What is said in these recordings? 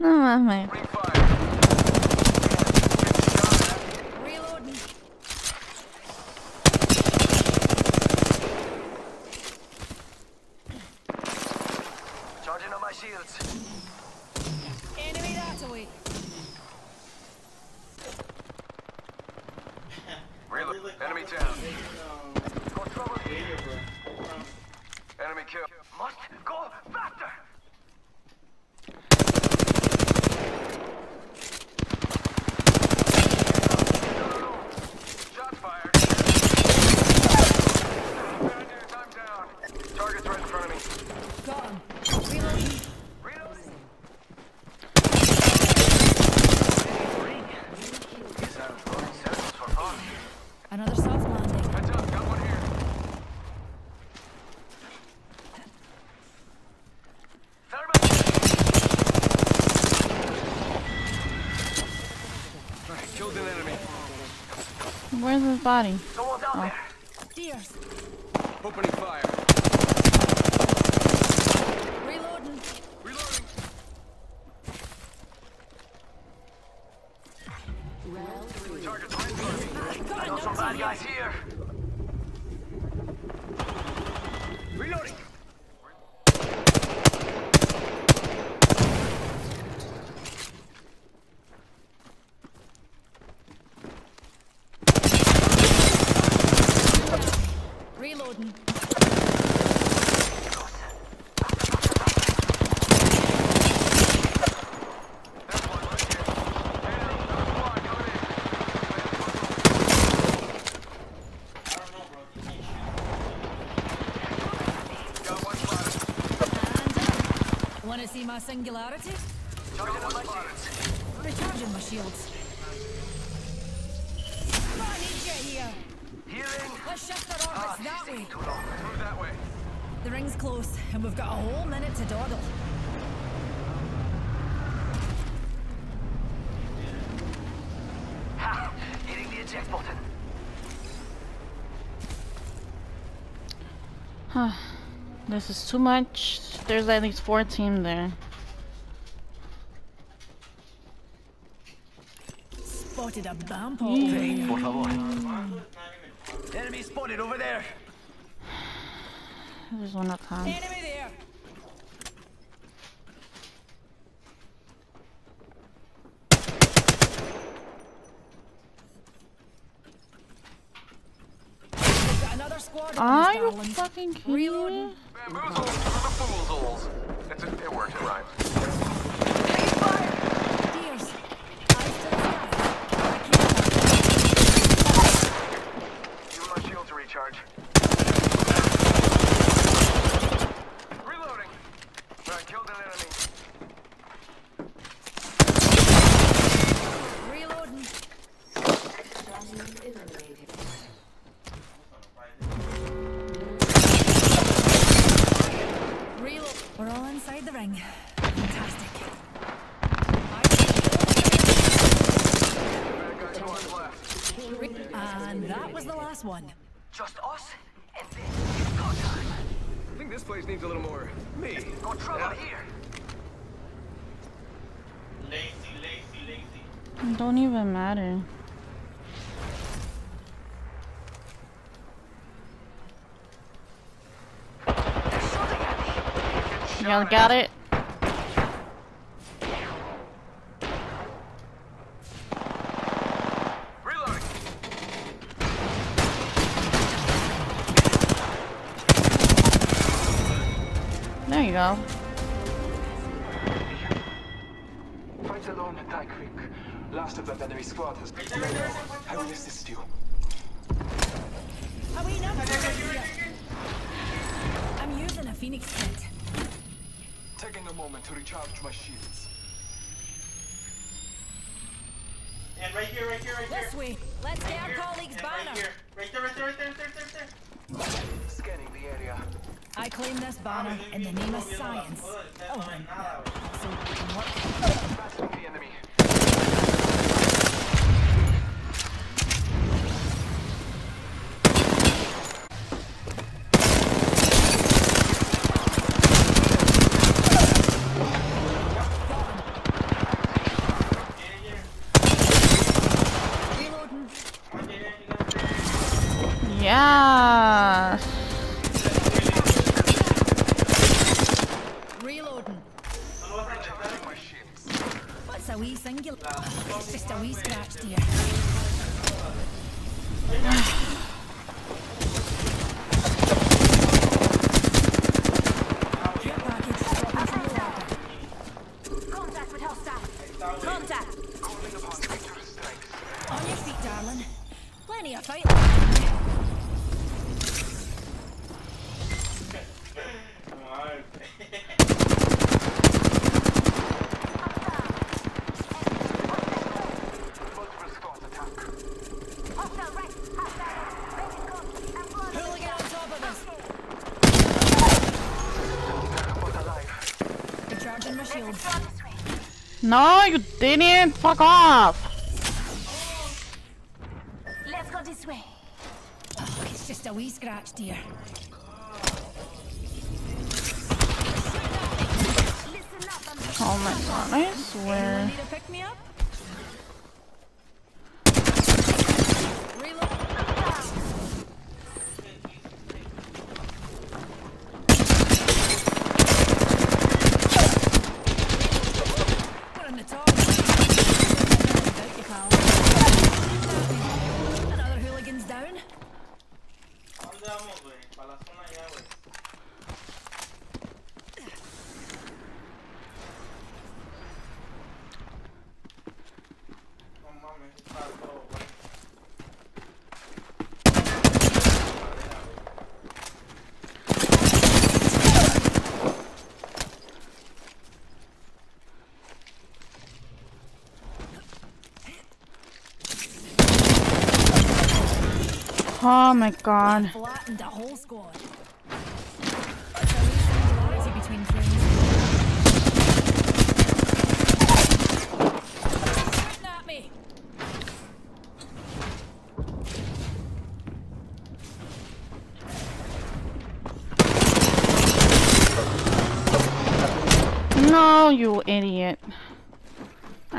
No mames. Ring fire. Reloading. Charging on my shields. Enemy that Enemy down. Got trouble here. Enemy kill. Must go faster. Shots fired. Bandit, I'm down. Target's right in front of me. Got him. Reloading. Reloading. These are throwing circles for fun. Another soft landing. Heads up, got one here. Alright, killed an enemy. Where's his body? Someone's out oh. there. Deers. Opening fire. Reloading. Reloading. Target's right in front of. Got Got some bad guys here. Reloading. Reloading. There's one right here. Hey, there's another squad coming in. Got one spotted. Wanna see my singularity? Charging on my shields. Recharging my shields. I need you here. Healing. Let's shift our Ah, that way. is too long. Move that way. The ring's close, and we've got a whole minute to dawdle. Ha! Hitting the eject button. This is too much. There's at least four team there. Spotted a bump over here. Por favor. Enemy spotted over there. There's one at time. Enemy there. We've got another squad on Are you fucking kidding me? Bamboozles the fool's It's a, it worked, it rhymes. Deers. Eyes to the sky. I can't. Give my shield to recharge. Reloading. Right, killed an enemy. Reloading. Reload. We're all inside the ring. Fantastic. Bad guy squad left. Re- and that was the last one. Just us and this. Go time. I think this place needs a little more me. Got trouble here. Lazy, lazy, lazy. It Don't even matter. Y'all got it? Moment to recharge my shields. And right here, right here, right here. This way. Let's get our colleague's And right here. Right there, right there, right there, right there, right there. Scanning the area. I claim this banner in the name of science. Oh, and so we can work. me a fight No, you didn't! Fuck off! Just a wee scratch, dear. Oh my god, I swear. Oh my god. Flattened the whole squad.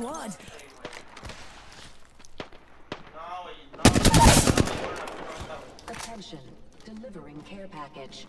squad. Attention, delivering care package.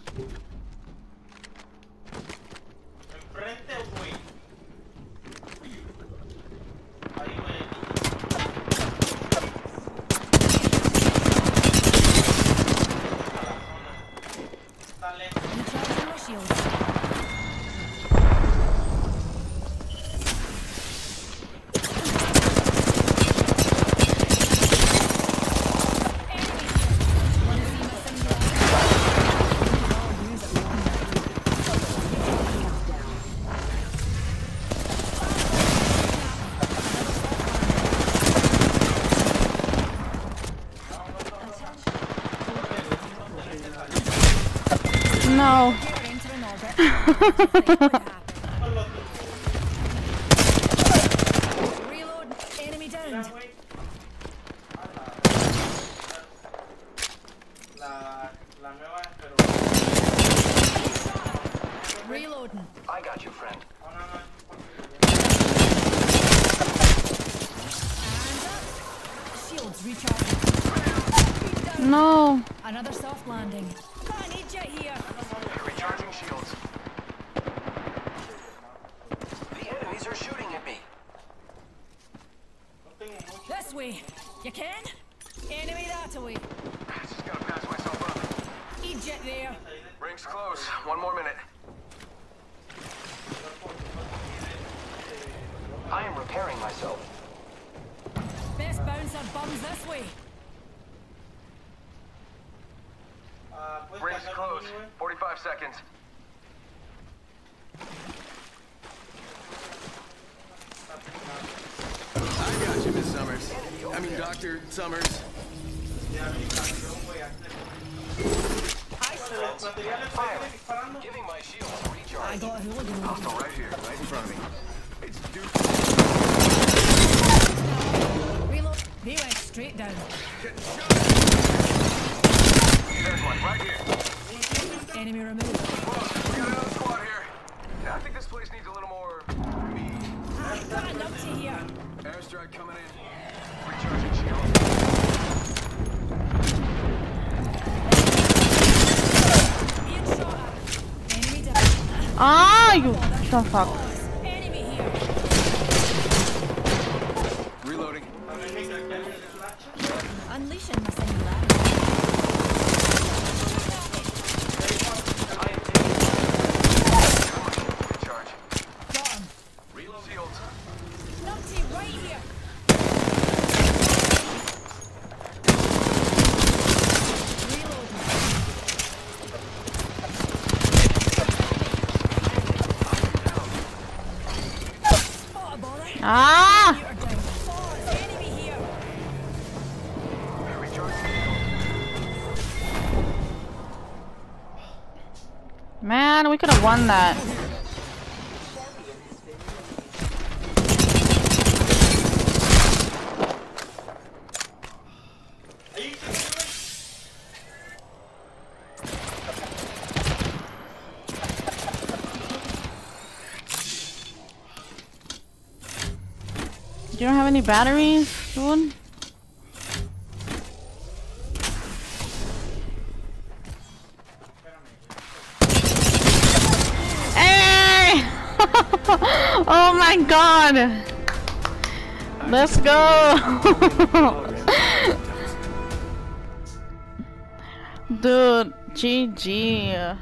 Reload. Enemy down. Reloading. I got you, friend. No. Another soft landing. Got an EJ here. Recharging shields. are shooting at me. This way. You can? Enemy that way. Just gotta pass myself up. Egypt there. Ring's close. One more minute. I am repairing myself. Best bounce our bums this way. Ring's close. 45 seconds. Güey, disparando. Giving my shield a I recharge. got hooligan. Hostile right here, right in front of me. It's Duke. Reload. They went straight down. There's one right here. Enemy removed. Close. We got another squad here. Yeah, I think this place needs a little more me. Ah, I've got an empty. Airstrike coming in. Ah, you the fuck. Reloading. Unleashing my singularity. Recharge. Got him. Reload. Shields. Numpty right here. Man, we could have won that. You don't have any batteries, dude? My god! Let's go! Dude, GG.